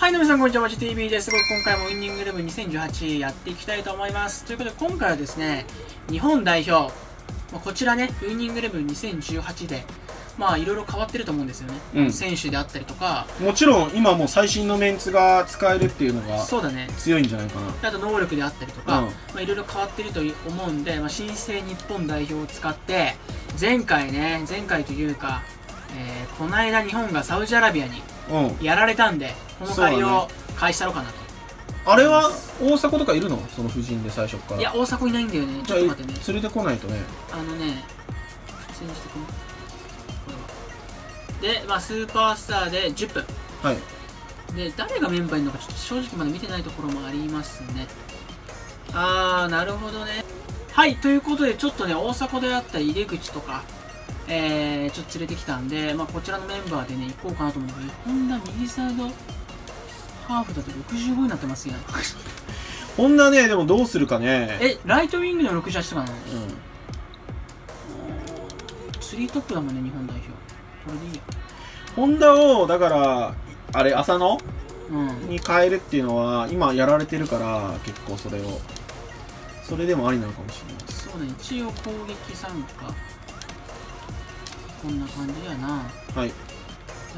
はい、皆さん、こんにちは。マジ TV です。今回もウィンニングイレブン2018やっていきたいと思います。ということで、今回はですね、日本代表、まあこちらね、ウィンニングイレブン2018で、まあ、いろいろ変わってると思うんですよね。うん選手であったりとか、もちろん今もう最新のメンツが使えるっていうのがそうだね。強いんじゃないかなあと能力であったりとか、うんまあ、いろいろ変わってると思うんで、まあ、新生日本代表を使って前回ね前回というか、えーこの間日本がサウジアラビアにうんやられたんでこの借りを返したろうかなと、あれは大迫とかいるの？その夫人で最初から。いや大迫いないんだよね。ちょっと待ってね。連れてこないとね。あのね普通にしてこで、まあ、スーパースターで10分はい。で誰がメンバーにいるのかちょっと正直まだ見てないところもありますね。あーなるほどね。はいということでちょっとね大迫であったり入口とかえー、ちょっと連れてきたんで、まあ、こちらのメンバーでね行こうかなと思うんだけどホンダ右サイドハーフだと65になってますやん。ホンダねでもどうするかね。えライトウィングの68とかなの？うん。3トップだもんね日本代表。これでいいよ。ホンダをだからあれ浅野？うん。に変えるっていうのは今やられてるから結構それを。それでもありなのかもしれない。ですそうね一応攻撃参加こんな感じやな。はい。で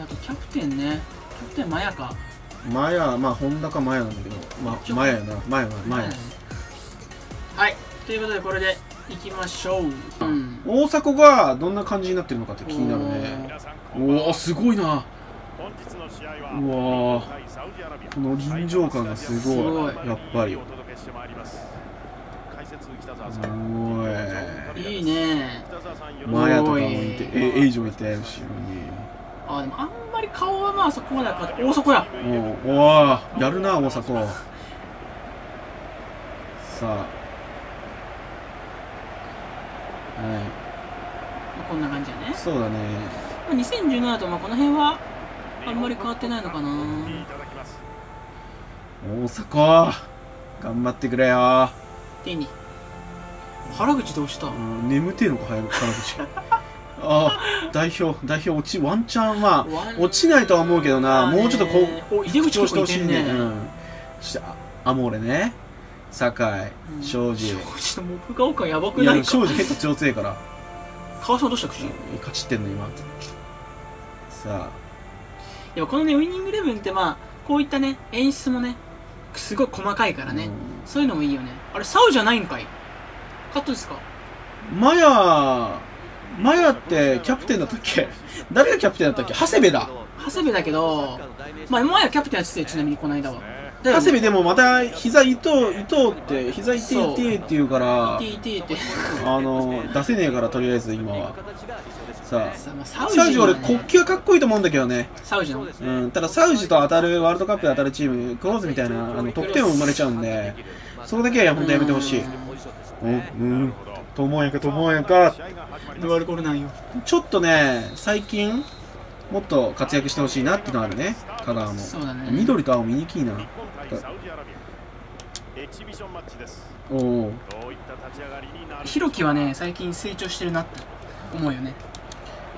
あとキャプテンね。キャプテンマヤかマヤまあホンダかマヤなんだけどまあマヤやな。マヤはマヤはい。ということでこれでいきましょう、うん、大迫がどんな感じになってるのかって気になるね。おおすごいな。うわこの臨場感がすごい。やっぱり。す解説北澤おさんい。いいねマヤとかもいおい。てえエイジョいて後ろにあでもあんまり顔はまあそこまでは変わって大迫やおおわやるな大迫。さあ。はまあこんな感じやね。いそうだね。まあ2017とまあこの辺はあんまり変わってないのかな。大迫。頑張ってくれよ、手に原口どうした？うん、眠てえのか原口。あ代表代表落ちワンチャンまあ落ちないとは思うけどなもうちょっとこうお入り口調してほしいねねうん。そしてあアモーレね。酒井うん。庄司。ちょっとモブ顔感やばくいないか？や庄司ヘッド強強いから。川島どうした？口。勝ちってんの今。さでもこのねウィニングイレブンってまあこういったね演出もねすごい細かいからあ、ね、うん。そういうのもいいよね。あれサウじゃないんかいカットですか？マヤマヤってキャプテンだったっけ？誰がキャプテンだったっけ？長谷部だ。長谷部だけどまあ前はキャプテンやってたよちなみにこの間は。長谷部でもまた膝痛う痛うって膝痛い痛いって言うからいていていて。あの出せねえからとりあえず今は。ささあまあサあウジ俺国旗はかっこいいと思うんだけどね。サウジの。うん、ただサウジと当たるワールドカップで当たるチームクローズみたいなあの得点も生まれちゃうんでそれだけは本当やめてほしいうん。うんと思うんやかと思うんやか。なんよちょっとね最近もっと活躍してほしいなってのあるね。香川も。そうだね。緑と青見にきいな。日本対サウジアラビア。エキシビションマッチです。おおどういった立ち上がりになるひろきはね最近成長してるなって思うよね。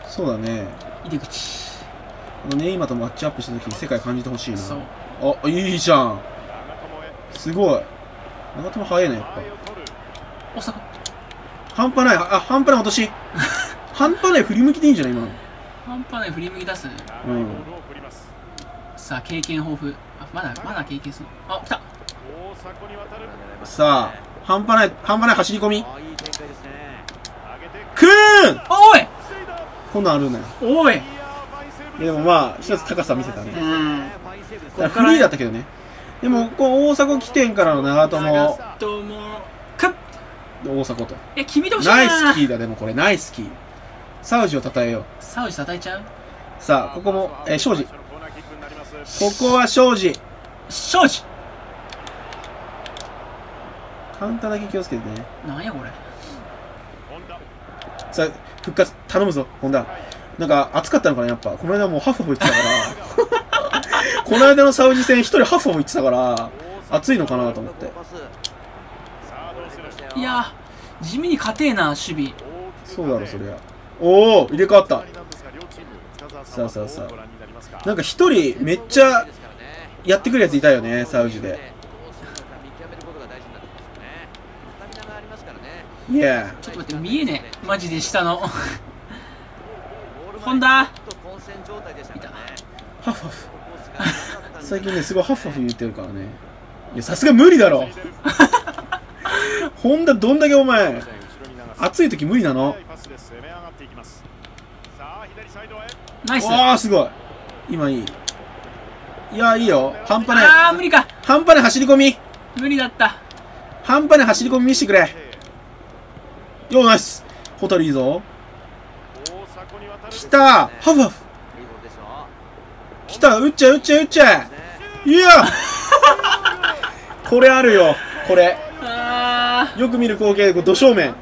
そうだね。入り口。あのネイマとマッチアップした時に世界感じてほしいな。そう。あいいじゃん。すごい。長友早いねやっぱ前を取る大阪半端ない。あ半端ない。落とし半端ない振り向きでいいんじゃない？今の。半端ない振り向き出す長いボールを振りますさあ経験豊富。あまだまだ経験する。あ来た。大迫に渡るさあ半端ない半端ない走り込み。上げてくーんおい！こんなんあるね。おい！いやーファインセーブでもまあ一つ高さ見せたね。うん。フリーだったけどね。でもこう大迫起点からの長友。どうもかっ大迫と。え君どうしたナイスキーだでもこれ。ナイスキー。サウジを称えよう。サウジ叩いちゃう？さあここもえー庄司。ここは庄司。庄司。カウンターだけ気をつけてね。なんやこれ。さあ復活頼むぞ本田なんか暑かったのかなやっぱ。この間もうハフハフ言ってたから。この間のサウジ戦一人ハフハフ言ってたから暑いのかなと思っていやー地味に硬えな守備そうだろそりゃおお入れ替わったさあさあさあなんか一人めっちゃやってくるやついたよね、サウジで。どうするのか見極めることが大事になってきますよね。スタミナがありますからね。いやちょっと待って見えねえマジで下の本田ずっと混戦状態でしたからね。ハフハフ。最近ね、すごいハフハフ言ってるからね。いや、さすが無理だろ。ホンダどんだけお前、暑い時無理なの？ナイスわあ、すごい。今いい。いや、いいよ。半端ない。あー無理か半端ない走り込み。無理だった半端ない走り込み見せてくれ。よー、ナイス。ホタルいいぞ。来たハフハフ。来た打っちゃえ打っちゃえ打っちゃう。いや これあるよ。これ。あよく見る光景、こう土正面。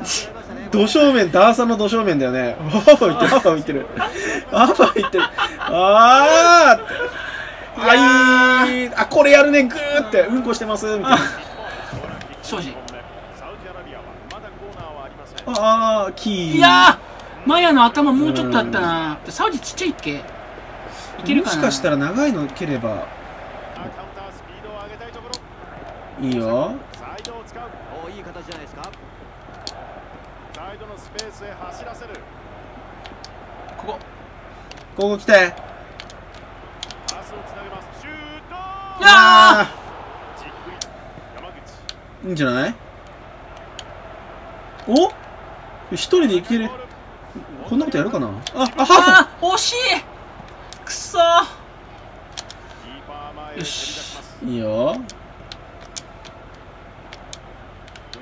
土正面、ダーサの土正面だよね。ハフハフ言ってる、ハフハフ言ってる。ハフハフ言ってる。あー。あいいあ、これやるね、グーって、うんこしてます、みたいな。庄司サウジアラビアはまだコーナーはああー、キー。ーいやーマヤの頭もうちょっとあったなサウジちっちゃいっけ？いけるかな？もしかしたら長いの蹴ればいいよ。サイドを使うおいい形じゃないですか。サイドのスペースへ走らせる。ここ。ここ来て。パスをつなげます。シュート！あじっくり。山口。いいんじゃない？お？一人でいける？こんなことやるかな？あ、あ、ハーフ。惜しい。くそ。よし。いいよ。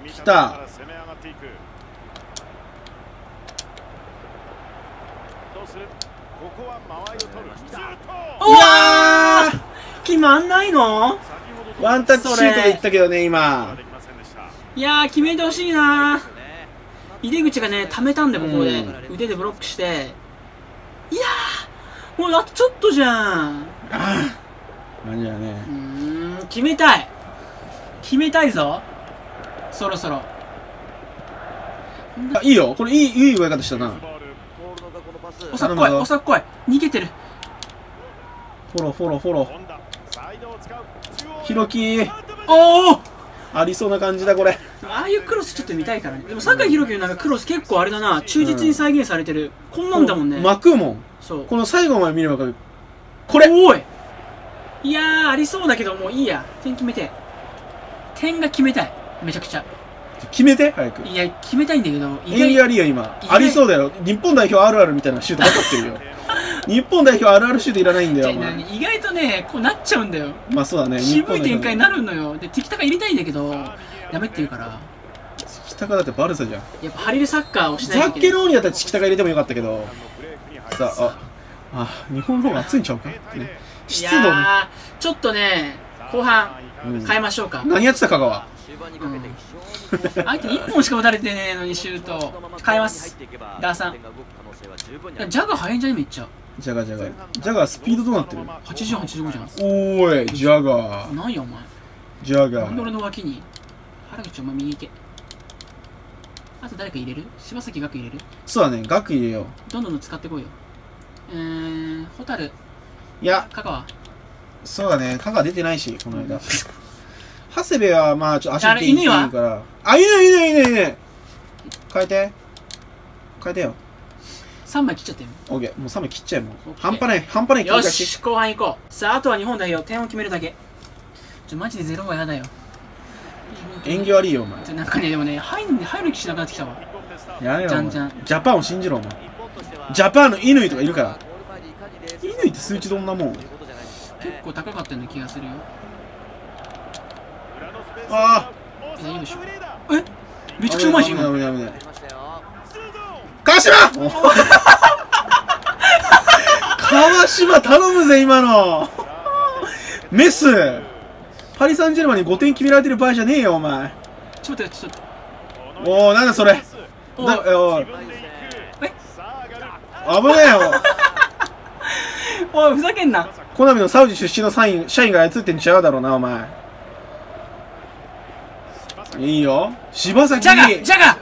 来たながら攻め上がっていくどうするここは間合いを取るシュートうわー。決まんないの？ワンタッチシュートでいったけどね、今。いやー決めてほしいな。ですよね。井出口がね溜めたんでここで。うん。腕でブロックして。いやーもうあとちょっとじゃん。ああ。なんじゃね。う。ーん決めたい。決めたいぞ。そろそろ。あ、いいよ。これいい、いい奪い方したな。おさっこいおさっこい。逃げてる。フォロー、フォロー、フォロー。ひろき、おおありそうな感じだ、これ。ああいうクロスちょっと見たいからね。でも酒井宏樹のなんかクロス結構あれだな。忠実に再現されてる。こんなんだもんね。巻くもん。そう。この最後まで見ればわかる。これ。おい。いやーありそうだけどもういいや。点決めて。点が決めたい。めちゃくちゃ決めて、早く。いや決めたいんだけど意演技ありよ、今。ありそうだよ。日本代表あるあるみたいなシュートばっかってるよ。日本代表あるあるシュートいらないんだよ。意外とねこうなっちゃうんだよまあそうだね。渋い展開になる。るのよで敵高入れたいんだけどダメって言うから北川だってバルサじゃん。やっぱハリルサッカーをしないザッケローニだったらチキタカ入れてもよかったけど。さあ、あ、あ、日本の方が暑いんちゃうか？ってね。い湿度ね。ちょっとね後半うん変えましょうか何やってた香川？相手1本しか打たれてねえのにシュート。変えます。ダーさんジャガー速いんじゃねめっちゃ。ジャガジャガ。ジャガスピードどうなってる？8085じゃん。おーい、ジャガー。なんやお前。ジャガなんで俺ー。の脇に。原口お前右行け。あと誰か入れる？柴崎岳入れる？そうだね、額入れよう。どんどん使ってこいよ。えー、ホタルいや、香川。そうだね、香川出てないし、この間。長谷部は、まあ、ちょっと足あれでいいから。あ、犬、犬、犬、犬。変えて。変えてよ。3枚切っちゃってるオッケー。もう3枚切っちゃえもう。半端ない、半端ないよし。し後半行こうさああとは日本代表点を決めるだけちょマジでゼロはやだよ縁起悪いよ、お前。ちょなんかねでもね入ん入る気しなくなってきたわやめろ、お前。じゃんじゃんジャパンを信じろ、お前。ジャパンの乾とかいるから。乾って数値どんなもん？結構高かったような気がするよあ大丈夫でしょえ？めちゃくちゃうまいじゃん今川島 川島頼むぜ、今の。メス。パリ・サンジェルマンに5点決められてる場合じゃねえよ、お前。ちょっと待ってちょっとおー、なんだそれ。だおおいえ？危ねえよ。おいふざけんなコナミのサウジ出身の社員社員が操ってんちゃうだろうな、お前。いいよ。柴崎。ジャガジャガ。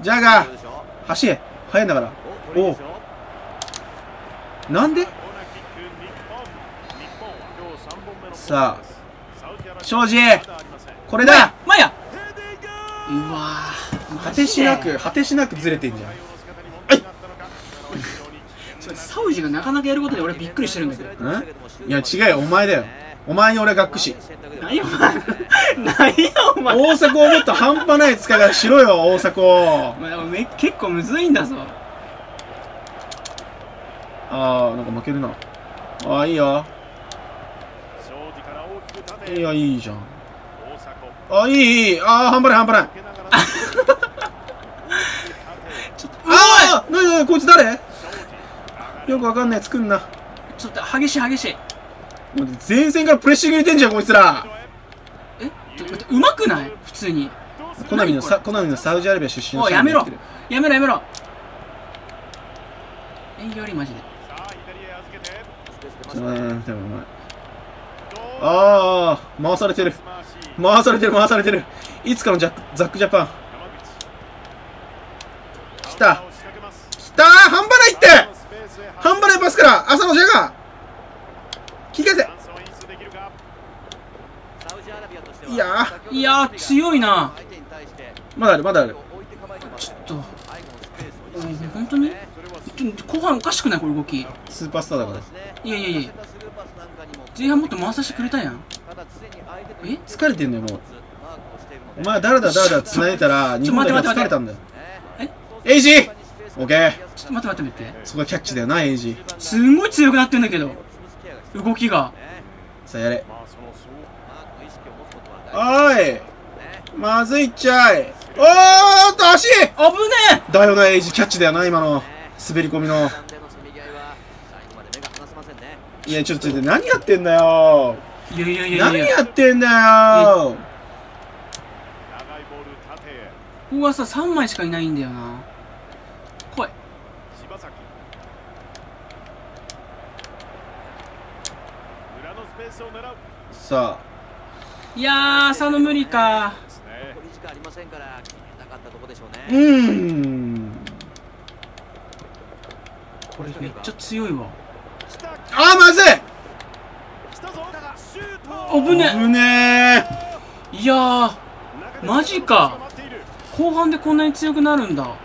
ジャガ。走れ。速いんだから。お。これいいですよなんで？さあ庄司。これだ。マヤ。うわー。果てしなく果てしなくずれてんじゃん。サウジがなかなかやることで俺びっくりしてるんだけど。ん？いや違うよ。お前だよお前に俺がっくし。何やお前。何やお前。大迫をもっと半端ない使い方しろよ大迫お前でもめ結構むずいんだぞ。あーなんか負けるな。あーいいよ。いいよいいじゃん。あいいいい。あー半端ない半端ない。ああなになにこいつ誰？よくわかんない作んな。ちょっと激しい激しい前線からプレッシング入れてんじゃんこいつら。えうまくない？普通に。コナミのさコナミのサウジアラビア出身のおいやめろ。やめろやめろ。えよりマジで。うんでもああ回されてる。回されてる回されてる。いつかのジャックザックジャパン。来た。来たー半端ないって。半端ないパスから浅野ジャガー聞かせいやー。いやー強いな。まだあるまだある。ちょっと。うん本当に？ちょ後半おかしくない？これ動き。いスーパースターだから。やいやいや。前半もっと回させてくれたやん。え？疲れてんのよもう。お前だらだらだらだら繋いでたら日本だけ疲れたんだよ。え？エイジ？ーオッケー。ちょっと待って待って待って。そこがキャッチだよなエイジ。すんごい強くなってんだけど動きが。さあやれ。おーいまずいっちゃい。おーっと足。危ねだよなエイジキャッチだよな今の。滑り込みの。いやちょっと何やってんだよ。えいやいやいや何いや。やってんだよ。ここはさ3枚しかいないんだよな来いさいやー浅野無理か。残り時間ありませんから決めたかったとこでしょうん。これめっちゃ強いわ。あーまずい！危ね危ねえ。いやーマジか。後半でこんなに強くなるんだいい攻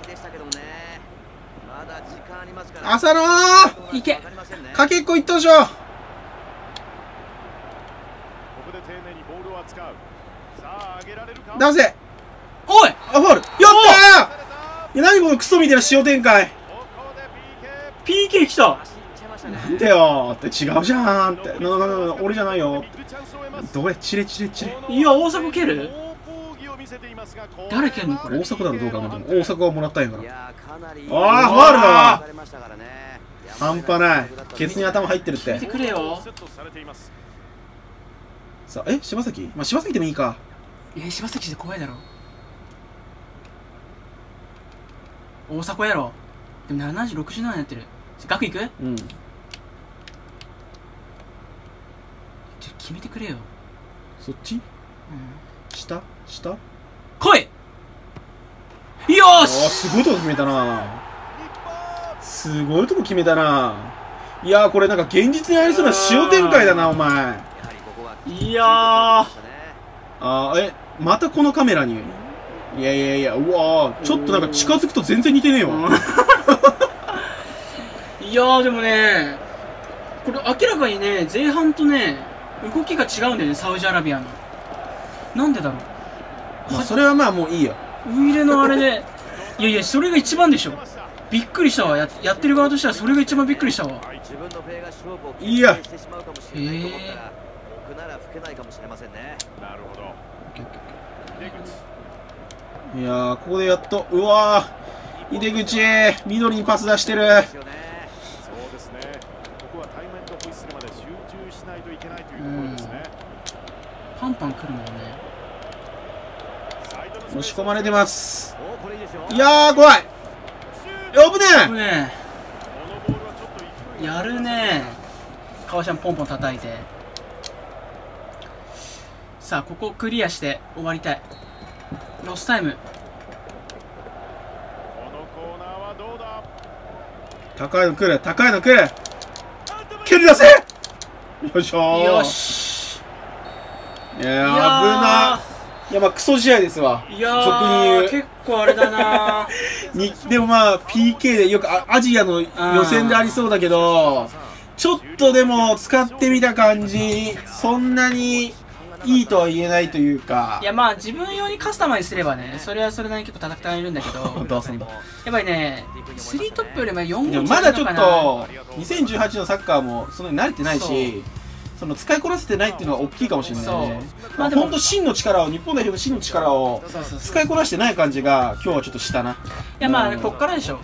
撃でしたけどね。まだ時間ありますかーら。浅野いけ。わかけっこいっとでしょここで丁寧にボールを扱う。さあ上げられるか？出せ。おい！あファール。やったー！いや何このクソみたいな塩展開。ここで PK PK 来た。なんでよって違うじゃんって。俺じゃないよどれ？チレチレチレ。いや大迫蹴る？誰蹴んのこれ大阪だろどう考えても大阪はもらったんやから。あーファウルだ半端ないケツに頭入ってるっ見ててくれよ。セットさあえ柴崎？まあ柴崎でもいいか。えー、柴崎で怖いだろ。大迫やろ。でも70、67やってる。額いく？ちょうん決めてくれよ、そっち？うん、下？下？来い。よし。すごいとこ決めたな。すごいとこ決めたな。いやーこれなんか現実にありそうな塩展開だなお前。いやー。あーえまたこのカメラに？いやいやいやうわー。ちょっとなんか近づくと全然似てねえわ。いやーでもねこれ明らかにね前半とね動きが違うんだよねサウジアラビアの。なんでだろうまあそれはまあもういいよ。ウイイレのあれで。いやいやそれが一番でしょ。びっくりしたわ。ややってる側としてはそれが一番びっくりしたわ。自分のプレーが勝負をいや決定してしまうかもしれないと思ったら奥なら吹けないかもしれませんね。なるほど。出口いやーここでやっとうわー。井出口緑にパス出してる。ですよねそうですね。ここはタイムエンドホイッスルまで集中しないといけないというところですね。パンパン来るもんね押し込まれてます。いやー怖い。危ねこれねこのボールはちょっと勢いがやるね。川シャンポンポン叩いて。さあここクリアして終わりたい。ロスタイム。高いの来る。高いの来る。蹴り出せ。よいしょー。よし。いやー危ないやまあクソ試合ですわ。いや俗に言う。ー結構あれだな。にでもまあ PK でよくあアジアの予選でありそうだけどちょっとでも使ってみた感じそんなにいいとは言えないというか。いやまあ自分用にカスタマイズすればねそれはそれなりに結構戦えるんだけど。本当そうやっぱりね3トップよりも4でも号まだちょっと2018のサッカーもそんなに慣れてないしその使いこなせてないっていうのは大きいかもしれないね。まあでも本当真の力を日本代表の真の力を使いこなしてない感じが今日はちょっとしたな。いやまあこっからでしょ。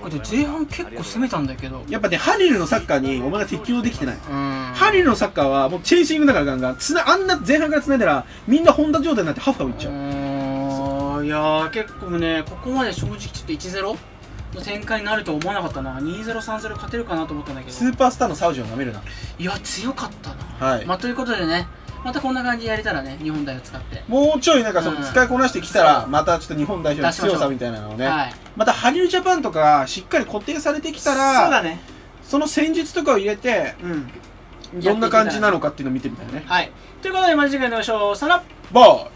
これ前半結構攻めたんだけど。やっぱねハリルのサッカーにお前が適応できてない。うん。ハリルのサッカーはもうチェイシングだからガンガンつなあんな前半から繋いだらみんな本田状態になってハフハフいっちゃう。ういやー結構ねここまで正直ちょっと1-0の展開になると思わなかったな。2-0-3-0勝てるかなと思ったんだけど。スーパースターのサウジを舐めるな。いや強かったな。はい。まあということでね。またこんな感じでやれたらね日本代表使って。もうちょいなんかそのうん。使いこなしてきたらそう。またちょっと日本代表の強さみたいなのをね。はい。またハリルジャパンとかしっかり固定されてきたらそうだね。その戦術とかを入れてうん。どんな感じなのかっていうのを見てみたいね。はい。ということでまた次回のお会いしましょうさよならバイ